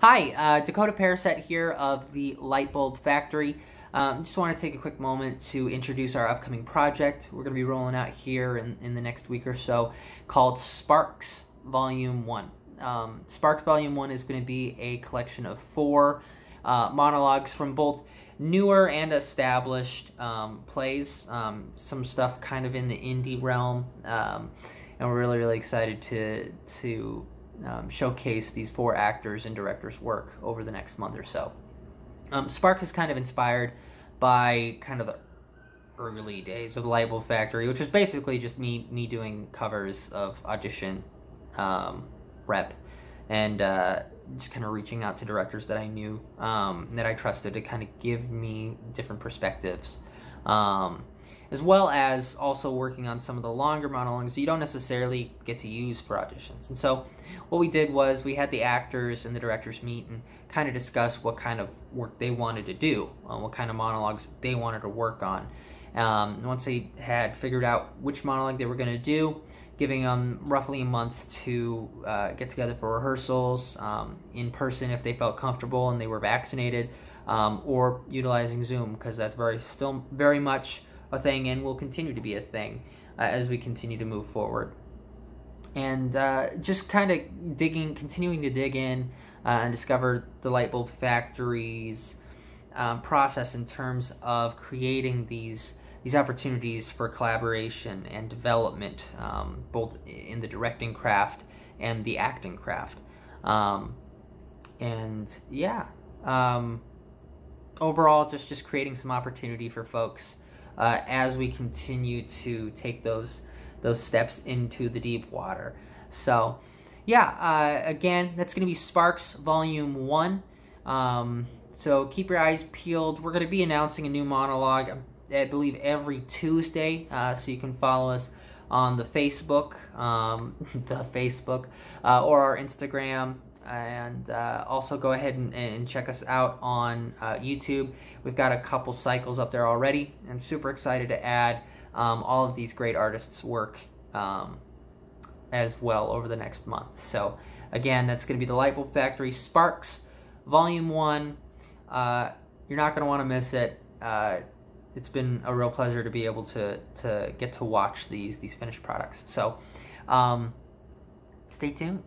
Hi, uh, Dakota Paraset here of the Lightbulb Factory. Um, just want to take a quick moment to introduce our upcoming project. We're going to be rolling out here in, in the next week or so called Sparks Volume 1. Um, Sparks Volume 1 is going to be a collection of four uh, monologues from both newer and established um, plays, um, some stuff kind of in the indie realm, um, and we're really, really excited to, to um, showcase these four actors and directors' work over the next month or so. Um, Spark is kind of inspired by kind of the early days of the Lightbulb Factory, which was basically just me me doing covers of audition um, rep and uh, just kind of reaching out to directors that I knew um, that I trusted to kind of give me different perspectives. Um, as well as also working on some of the longer monologues you don't necessarily get to use for auditions. And so what we did was we had the actors and the directors meet and kind of discuss what kind of work they wanted to do, uh, what kind of monologues they wanted to work on. Um, once they had figured out which monologue they were going to do, giving them roughly a month to uh, get together for rehearsals um, in person if they felt comfortable and they were vaccinated, um, or utilizing Zoom because that's very still very much a thing and will continue to be a thing uh, as we continue to move forward. And uh, just kind of digging, continuing to dig in uh, and discover the Lightbulb Factory's um, process in terms of creating these these opportunities for collaboration and development, um, both in the directing craft and the acting craft. Um, and yeah, um, overall, just just creating some opportunity for folks uh, as we continue to take those those steps into the deep water. So, yeah, uh, again, that's going to be Sparks Volume 1. Um, so keep your eyes peeled. We're going to be announcing a new monologue, I believe, every Tuesday. Uh, so you can follow us on the Facebook, um, the Facebook, uh, or our Instagram and uh, also go ahead and, and, check us out on uh, YouTube. We've got a couple cycles up there already, and super excited to add um, all of these great artists' work um, as well over the next month. So again, that's going to be the Lightbulb Factory Sparks Volume One. Uh, you're not going to want to miss it. Uh, it's been a real pleasure to be able to to get to watch these these finished products. So um, stay tuned.